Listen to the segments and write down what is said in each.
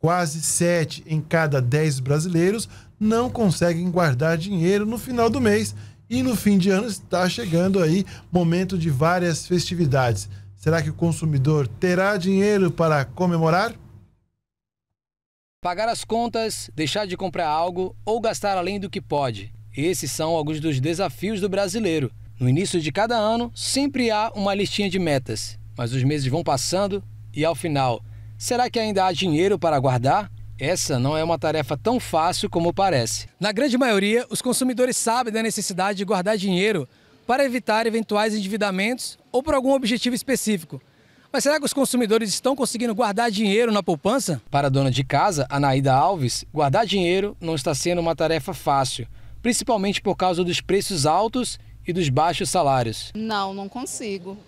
Quase 7 em cada 10 brasileiros não conseguem guardar dinheiro no final do mês e no fim de ano está chegando aí momento de várias festividades. Será que o consumidor terá dinheiro para comemorar? Pagar as contas, deixar de comprar algo ou gastar além do que pode. Esses são alguns dos desafios do brasileiro. No início de cada ano, sempre há uma listinha de metas, mas os meses vão passando e ao final, será que ainda há dinheiro para guardar? Essa não é uma tarefa tão fácil como parece. Na grande maioria, os consumidores sabem da necessidade de guardar dinheiro para evitar eventuais endividamentos ou por algum objetivo específico. Mas será que os consumidores estão conseguindo guardar dinheiro na poupança? Para a dona de casa, Anaída Alves, guardar dinheiro não está sendo uma tarefa fácil, principalmente por causa dos preços altos e dos baixos salários. Não, não consigo.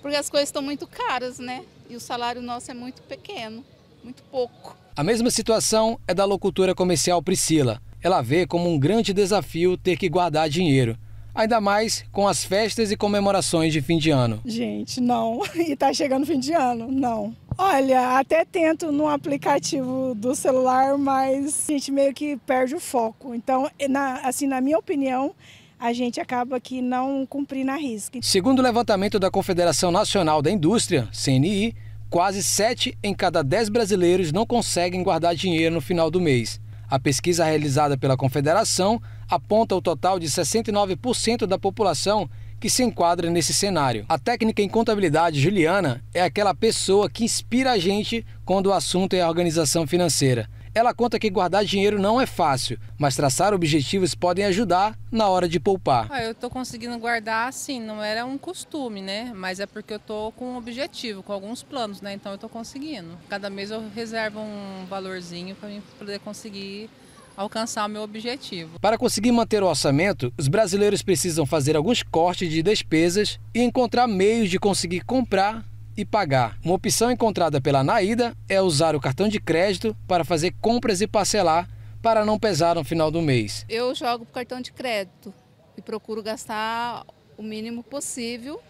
Porque as coisas estão muito caras, né? E o salário nosso é muito pequeno, muito pouco. A mesma situação é da locutora comercial Priscila. Ela vê como um grande desafio ter que guardar dinheiro ainda mais com as festas e comemorações de fim de ano. Gente, não. E tá chegando fim de ano? Não. Olha, até tento no aplicativo do celular, mas a gente meio que perde o foco. Então, na, assim, na minha opinião, a gente acaba que não cumprindo a risca. Segundo o levantamento da Confederação Nacional da Indústria, CNI, quase 7 em cada 10 brasileiros não conseguem guardar dinheiro no final do mês. A pesquisa realizada pela Confederação aponta o total de 69% da população que se enquadra nesse cenário. A técnica em contabilidade Juliana é aquela pessoa que inspira a gente quando o assunto é a organização financeira. Ela conta que guardar dinheiro não é fácil, mas traçar objetivos podem ajudar na hora de poupar. Ah, eu estou conseguindo guardar assim, não era um costume, né? Mas é porque eu estou com um objetivo, com alguns planos, né? Então eu estou conseguindo. Cada mês eu reservo um valorzinho para poder conseguir alcançar o meu objetivo. Para conseguir manter o orçamento, os brasileiros precisam fazer alguns cortes de despesas e encontrar meios de conseguir comprar e pagar. Uma opção encontrada pela Naída é usar o cartão de crédito para fazer compras e parcelar para não pesar no final do mês. Eu jogo o cartão de crédito e procuro gastar o mínimo possível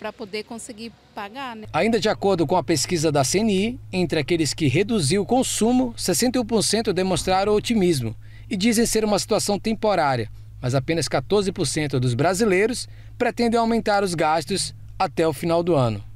para poder conseguir pagar. Né? Ainda de acordo com a pesquisa da CNI, entre aqueles que reduziu o consumo, 61% demonstraram otimismo e dizem ser uma situação temporária, mas apenas 14% dos brasileiros pretendem aumentar os gastos até o final do ano.